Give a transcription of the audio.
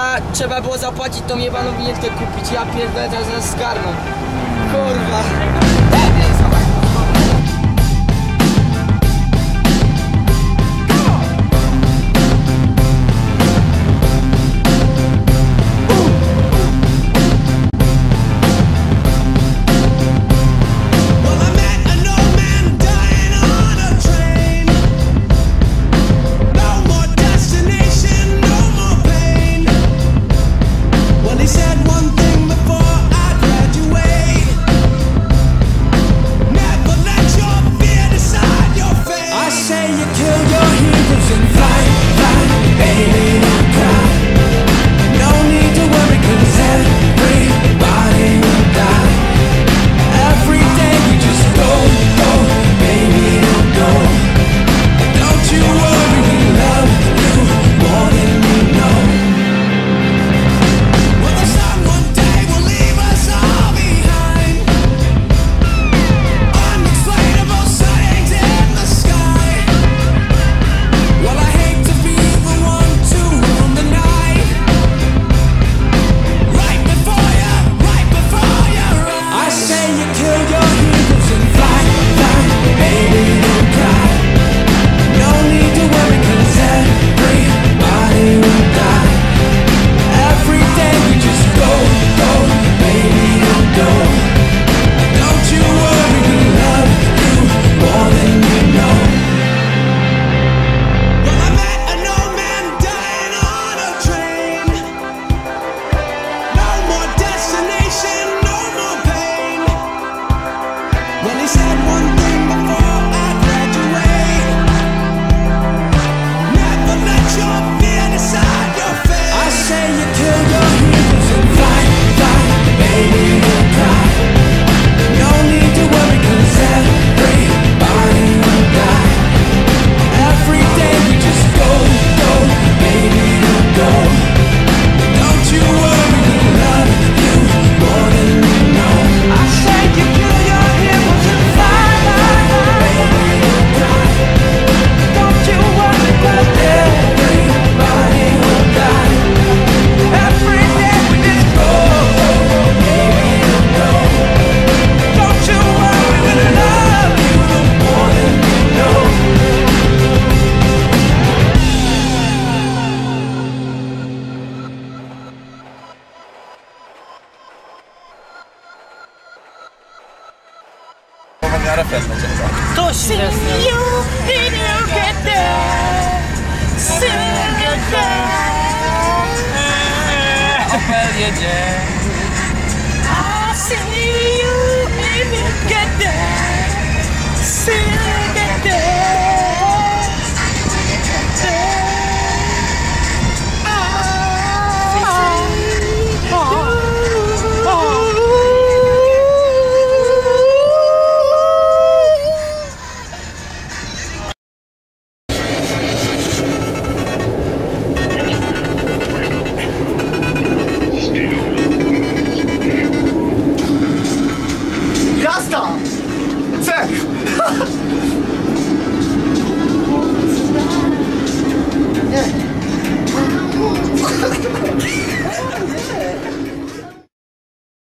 kurwa, trzeba było zapłacić tą jebaną winietkę kupić. Ja pierdolę, teraz nas skarną. Kurwa. Not offensive. Точно. See you when you get there. Soon goodbye. I'll tell you,